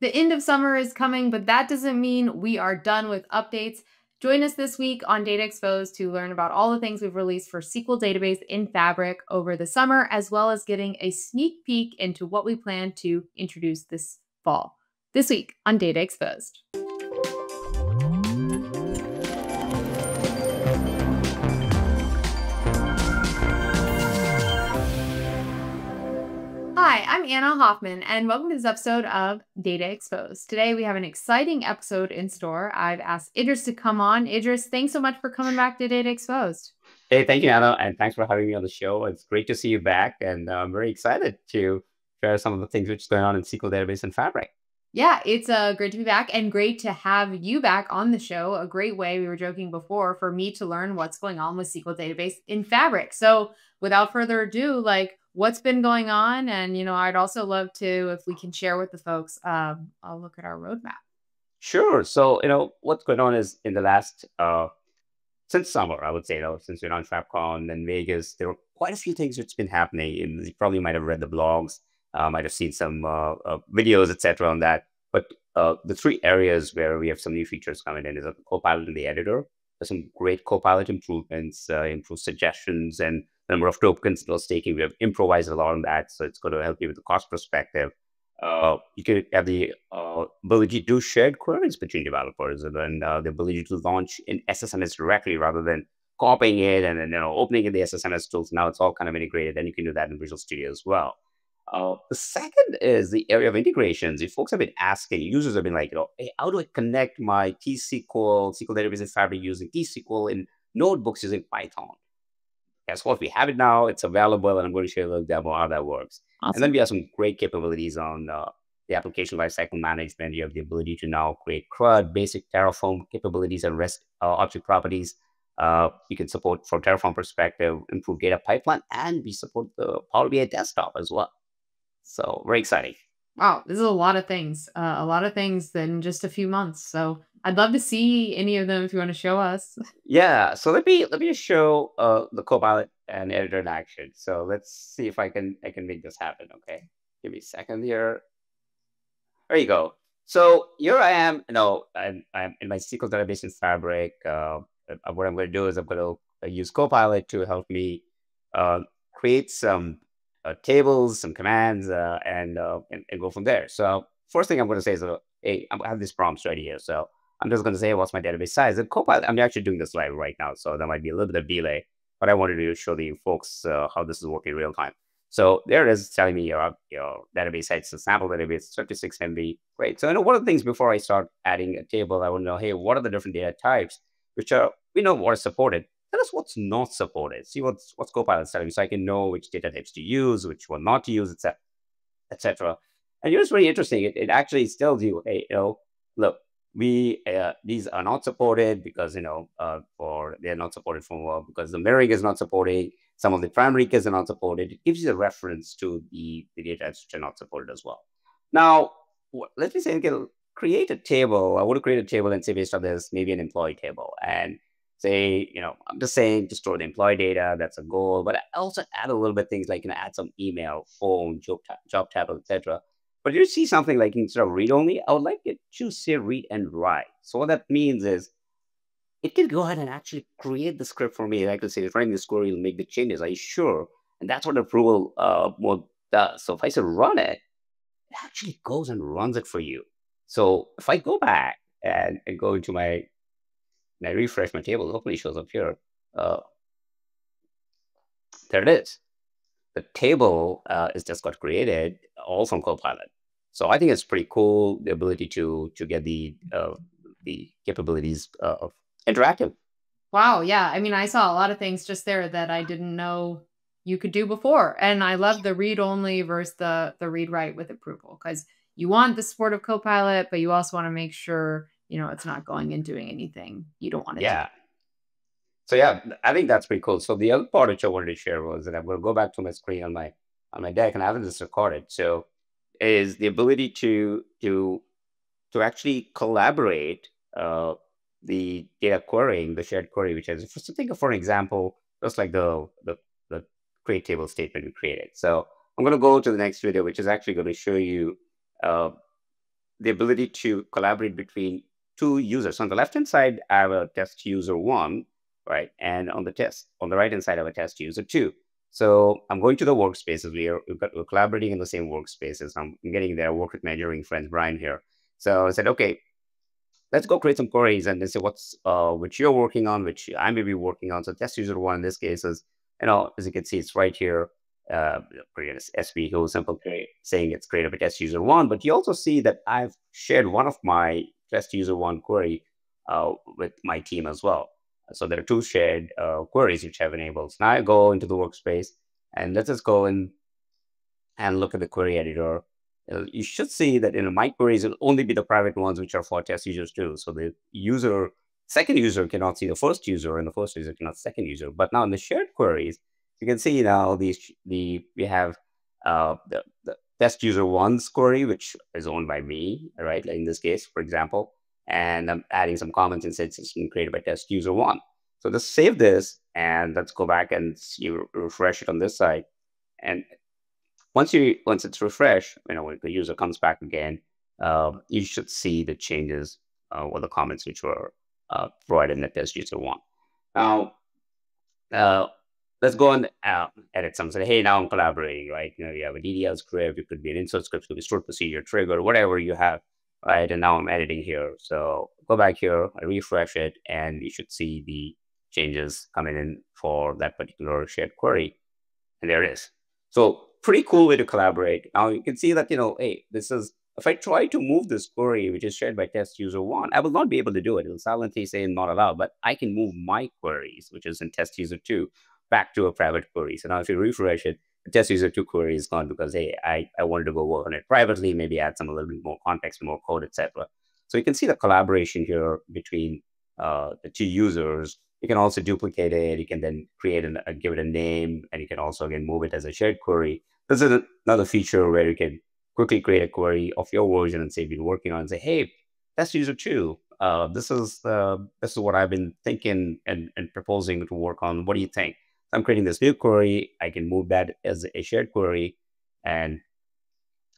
The end of summer is coming, but that doesn't mean we are done with updates. Join us this week on Data Exposed to learn about all the things we've released for SQL Database in Fabric over the summer, as well as getting a sneak peek into what we plan to introduce this fall. This week on Data Exposed. Hi, I'm Anna Hoffman, and welcome to this episode of Data Exposed. Today, we have an exciting episode in store. I've asked Idris to come on. Idris, thanks so much for coming back to Data Exposed. Hey, thank you, Anna, and thanks for having me on the show. It's great to see you back, and uh, I'm very excited to share some of the things which is going on in SQL Database and Fabric. Yeah, it's uh, great to be back and great to have you back on the show. A great way, we were joking before, for me to learn what's going on with SQL Database in Fabric. So, without further ado, like, what's been going on. And, you know, I'd also love to, if we can share with the folks, um, I'll look at our roadmap. Sure. So, you know, what's going on is in the last, uh, since summer, I would say, know, since we're on FabCon and Vegas, there were quite a few things that's been happening. You probably might have read the blogs, uh, might have seen some uh, uh, videos, etc., on that. But uh, the three areas where we have some new features coming in is a Copilot in the editor. There's some great Copilot improvements, uh, improved suggestions, and number of tokens it was taking. We have improvised a lot on that, so it's going to help you with the cost perspective. Uh, you can have the uh, ability to share queries between developers and then uh, the ability to launch in SSMS directly rather than copying it and then you know opening in the SSMS tools. Now it's all kind of integrated, and you can do that in Visual Studio as well. Uh, the second is the area of integrations. If folks have been asking, users have been like, you know, hey, how do I connect my T-SQL, SQL database in Fabric using T-SQL in notebooks using Python? Guess what? We have it now. It's available, and I'm going to show you a little demo how that works. Awesome. And then we have some great capabilities on uh, the application lifecycle management. You have the ability to now create CRUD, basic Terraform capabilities, and REST uh, object properties. Uh, you can support from Terraform perspective, improve data pipeline, and we support the Power BI desktop as well. So very exciting. Wow, this is a lot of things. Uh, a lot of things in just a few months. So I'd love to see any of them if you want to show us. Yeah, so let me let me just show uh, the Copilot and editor in action. So let's see if I can I can make this happen. Okay, give me a second here. There you go. So here I am. Know, I'm, I'm in my SQL database in Fabric. Uh, uh what I'm going to do is I'm going to uh, use Copilot to help me uh, create some uh, tables, some commands, uh, and, and, and go from there. So first thing I'm going to say is, hey, I have this prompts right here. So I'm just going to say what's my database size. And Copilot, I'm actually doing this live right now, so there might be a little bit of delay, but I wanted to show the folks uh, how this is working real time. So there it is telling me your, your database size, a sample database, 56 MB. Great. So you know, one of the things before I start adding a table, I want to know, hey, what are the different data types, which are, we know what is supported. Tell us what's not supported. See what's, what's Copilot telling me so I can know which data types to use, which one not to use, etc. etc. And it's very interesting. It, it actually tells you, hey, you know, look, we uh, these are not supported because you know uh, for they're not supported from work because the mirroring is not supporting some of the primary keys are not supported. It gives you a reference to the, the data types which are not supported as well. Now let me say create a table. I want to create a table and say based on this maybe an employee table and say you know i'm just saying to store the employee data that's a goal but i also add a little bit things like you know add some email phone job, job table etc but you see something like instead of read only, I would like it to say read and write. So what that means is it can go ahead and actually create the script for me. I to say, running the score, you'll make the changes. Are you sure? And that's what approval uh, mode does. So if I say run it, it actually goes and runs it for you. So if I go back and, and go into my, and I refresh my table, hopefully it shows up here. Uh, there it is the table uh, is just got created all from Copilot. So I think it's pretty cool the ability to to get the uh, the capabilities uh, of interactive. Wow, yeah. I mean, I saw a lot of things just there that I didn't know you could do before, and I love the read only versus the the read write with approval because you want the support of Copilot, but you also want to make sure you know it's not going and doing anything you don't want to. Yeah. Do. So yeah, I think that's pretty cool. So the other part which I wanted to share was that I'm going to go back to my screen on my on my deck and I haven't just recorded. So is the ability to to to actually collaborate uh, the data querying, the shared query, which is to think of for an example, just like the the the create table statement we created. So I'm going to go to the next video, which is actually going to show you uh, the ability to collaborate between two users. On the left-hand side, I have a test user one, right? And on the test, on the right-hand side, I have a test user two. So I'm going to the workspaces. We are we're collaborating in the same workspaces. I'm getting there. I work with my engineering friend Brian here. So I said, okay, let's go create some queries and then say what's uh, which you're working on, which I may be working on. So test user one in this case is, you know, as you can see, it's right here. Uh, create an SP who simple saying it's created by test user one. But you also see that I've shared one of my test user one query uh, with my team as well. So there are two shared uh, queries which have enabled. Now I go into the workspace and let's just go in and look at the query editor. Uh, you should see that in my queries will only be the private ones which are for test users two. So the user, second user cannot see the first user and the first user cannot second user. But now in the shared queries, you can see now these the we have uh, the, the test user one's query, which is owned by me, right? Like in this case, for example and I'm adding some comments it's been created by test user one. So let's save this and let's go back and see, refresh it on this side. And once you once it's refreshed, you know, when the user comes back again, uh, you should see the changes uh, or the comments which were uh, provided in the test user one. Now, uh, let's go and uh, edit some. Say, hey, now I'm collaborating, right? You know, you have a DDL script, it could be an insert script, it could be stored procedure, trigger, whatever you have right? And now I'm editing here. So go back here, I refresh it, and you should see the changes coming in for that particular shared query. And there it is. So pretty cool way to collaborate. Now you can see that, you know, hey, this is, if I try to move this query, which is shared by test user one, I will not be able to do it. It'll silently say not allowed, but I can move my queries, which is in test user two, back to a private query. So now if you refresh it, test user two query is gone because hey, I, I wanted to go work on it privately, maybe add some a little bit more context, more code, etc. So you can see the collaboration here between uh, the two users. You can also duplicate it. You can then create and uh, give it a name, and you can also again move it as a shared query. This is another feature where you can quickly create a query of your version and say you've been working on and say, hey, test user two. Uh, this is uh, this is what I've been thinking and, and proposing to work on. What do you think? I'm creating this new query. I can move that as a shared query. And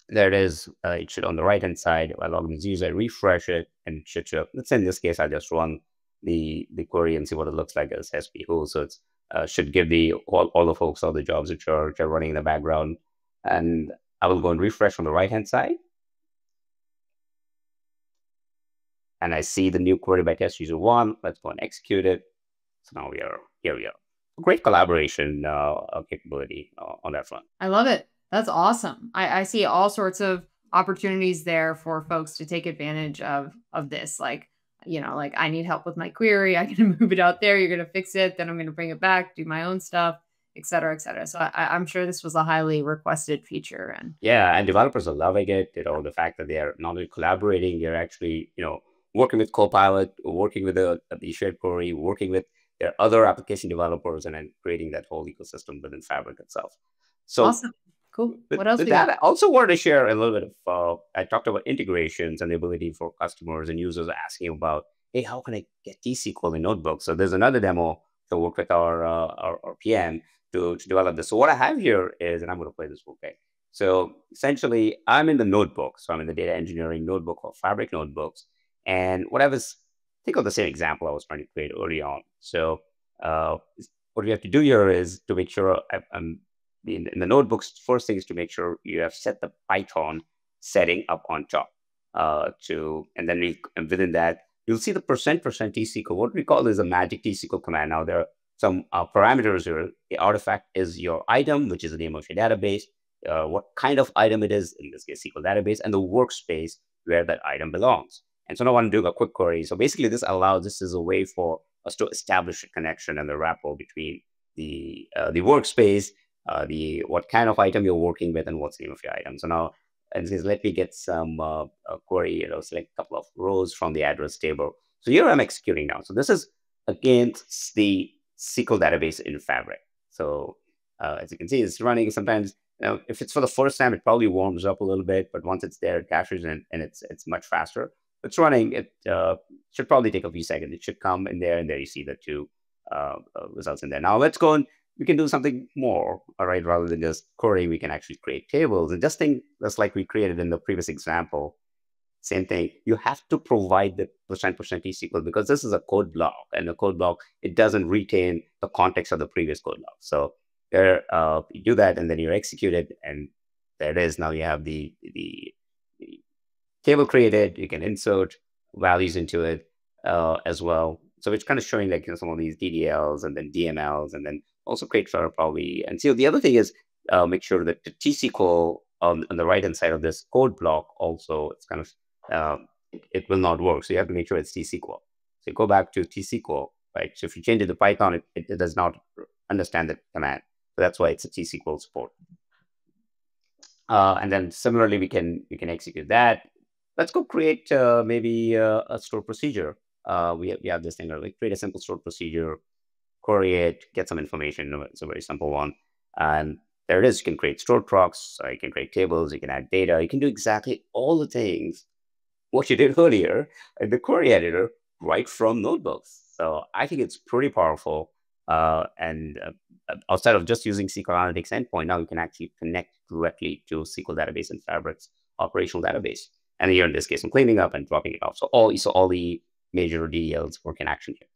there it is. Uh, it should on the right hand side. I log in as user, refresh it and it should show. Let's say in this case, I just run the the query and see what it looks like as SP who. So it uh, should give the all, all the folks all the jobs which are, which are running in the background. And I will go and refresh on the right hand side. And I see the new query by test user one. Let's go and execute it. So now we are here we are great collaboration uh, capability uh, on that front. I love it. That's awesome. I, I see all sorts of opportunities there for folks to take advantage of of this. Like, you know, like I need help with my query. I can move it out there. You're going to fix it. Then I'm going to bring it back, do my own stuff, et cetera, et cetera. So I, am sure this was a highly requested feature. And yeah, and developers are loving it. You know, the fact that they are not only collaborating, they're actually, you know, working with Copilot, working with the, the shared query, working with there are other application developers and then creating that whole ecosystem within Fabric itself. So awesome. Cool. What else? With that. I also wanted to share a little bit of. Uh, I talked about integrations and the ability for customers and users asking about, hey, how can I get T-SQL in notebooks? So there's another demo to work with our uh, our, our, PM to, to develop this. So what I have here is, and I'm going to play this okay. So essentially, I'm in the notebook. So I'm in the data engineering notebook or Fabric notebooks. And what I was think of the same example I was trying to create early on. So uh, what we have to do here is to make sure I, am in, in, the notebooks. First thing is to make sure you have set the Python setting up on top. Uh, to and then we and within that you'll see the percent percent tsql. What we call is a magic tsql command. Now there are some uh, parameters here. The artifact is your item, which is the name of your database. Uh, what kind of item it is, in this case, SQL database, and the workspace where that item belongs. And so now I'm doing a quick query. So basically this allows, this is a way for us to establish a connection and the rapport between the uh, the workspace, uh, the what kind of item you're working with and what's the name of your item. So now and says, let me get some uh, query, you know, select a couple of rows from the address table. So here I'm executing now. So this is against the SQL database in Fabric. So uh, as you can see, it's running sometimes, know, if it's for the first time, it probably warms up a little bit, but once it's there, it caches and, and it's, it's much faster it's running. It uh, should probably take a few seconds. It should come in there, and there you see the two uh, uh, results in there. Now let's go and we can do something more, all right, rather than just query, we can actually create tables. And just think, just like we created in the previous example, same thing. You have to provide the percent percent T SQL because this is a code block, and the code block it doesn't retain the context of the previous code block. So there, uh, you do that, and then you execute it, and there it is. Now you have the the, the table created. You can insert values into it uh, as well. So it's kind of showing like you know, some of these DDLs and then DMLs, and then also create for probably. And so the other thing is uh, make sure that the T SQL on, on the right hand side of this code block also it's kind of um, it will not work. So you have to make sure it's T-SQL. So go back to T-SQL, right? So if you change it to Python, it, it, it does not understand the command. So that's why it's a T-SQL support. Uh, and then similarly, we can we can execute that. Let's go create uh, maybe uh, a stored procedure. Uh, we, have, we have this thing, like create a simple stored procedure, query it, get some information. It's a very simple one. And there it is. You can create stored procs, you can create tables, you can add data, you can do exactly all the things what you did earlier in the query editor right from notebooks. So I think it's pretty powerful. Uh, and uh, outside of just using SQL Analytics endpoint, now you can actually connect directly to SQL database and Fabric's operational database. And here in this case, I'm cleaning up and dropping it off. So all so all the major DLs work in action here.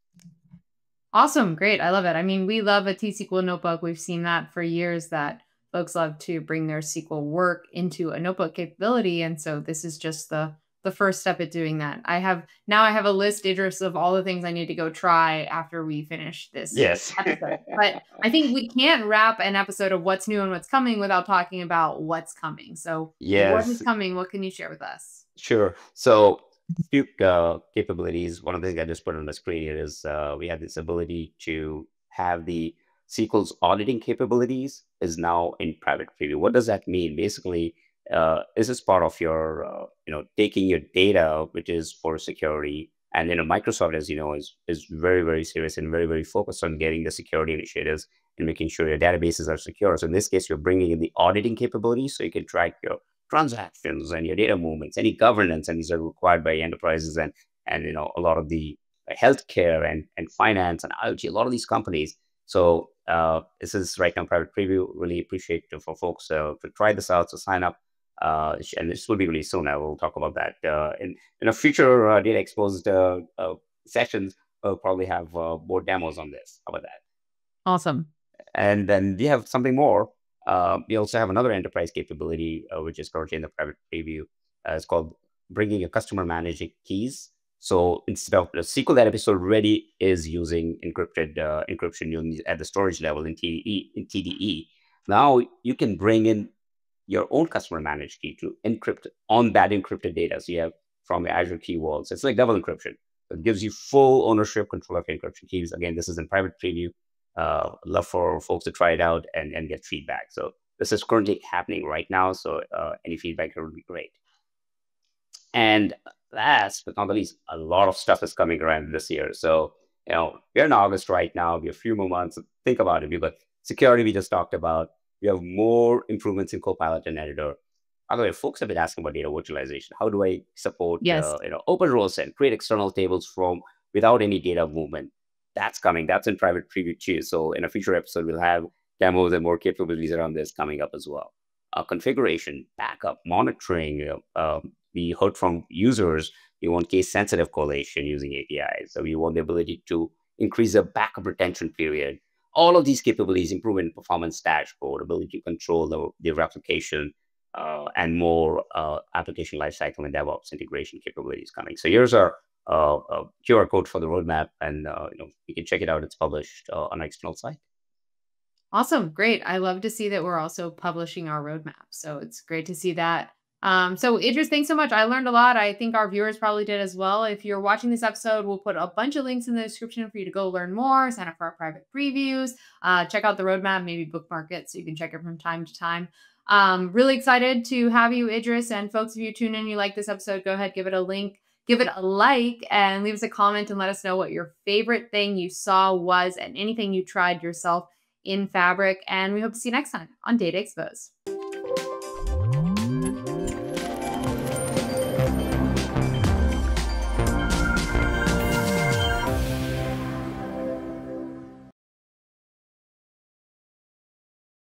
Awesome, great, I love it. I mean, we love a T-SQL notebook. We've seen that for years. That folks love to bring their SQL work into a notebook capability, and so this is just the the first step at doing that. I have now I have a list, Idris, of all the things I need to go try after we finish this yes. episode. but I think we can't wrap an episode of what's new and what's coming without talking about what's coming. So yes. what is coming? What can you share with us? Sure. So few uh, capabilities. One of the things I just put on the screen here is uh, we have this ability to have the SQL's auditing capabilities is now in private preview. What does that mean? Basically, uh, this is part of your uh, you know taking your data which is for security and you know microsoft as you know is is very very serious and very very focused on getting the security initiatives and making sure your databases are secure. So in this case you're bringing in the auditing capabilities so you can track your transactions and your data movements any governance and these are required by enterprises and and you know a lot of the healthcare and and finance and IoT, a lot of these companies. So uh, this is right now private preview. Really appreciate for folks uh, to try this out so sign up uh, and this will be released soon. I will talk about that uh, in in a future uh, data exposed uh, uh, sessions. We'll probably have uh, more demos on this. How about that? Awesome. And then we have something more. we also have another enterprise capability, which is currently in the private preview. it's called bringing a customer managing keys. So instead of the SQL database already is using encrypted encryption at the storage level in TDE, in TDE. Now you can bring in your own customer managed key to encrypt on that encrypted data. So you have from Azure Key Vaults. It's like double encryption. It gives you full ownership control of encryption keys. Again, this is in private preview. Uh, love for folks to try it out and, and get feedback. So this is currently happening right now. So uh, any feedback here would be great. And last but not the least, a lot of stuff is coming around this year. So, you know, we're in August right now. We have a few more months. Think about it. We've got security we just talked about we have more improvements in Copilot and Editor. By the way, folks have been asking about data virtualization. How do I support yes. uh, you know OPENROWSET and create external tables from without any data movement? That's coming. That's in private preview too. So in a future episode, we'll have demos and more capabilities around this coming up as well. Uh, configuration, backup, monitoring. Uh, we heard from users we want case sensitive collation using APIs. So we want the ability to increase the backup retention period all of these capabilities, improvement performance dashboard, ability to control the, the replication, uh, and more uh, application lifecycle and DevOps integration capabilities coming. So here's our uh, QR code for the roadmap, and uh, you know you can check it out. It's published uh, on our external site. Awesome, great. I love to see that we're also publishing our roadmap. So it's great to see that um, so Idris, thanks so much. I learned a lot. I think our viewers probably did as well. If you're watching this episode, we'll put a bunch of links in the description for you to go learn more, sign up for our private previews, uh, check out the roadmap, maybe bookmark it so you can check it from time to time. Um, really excited to have you, Idris. And folks, if you tune in, you like this episode, go ahead, give it a link, give it a like, and leave us a comment and let us know what your favorite thing you saw was and anything you tried yourself in Fabric. And we hope to see you next time on Data Exposed.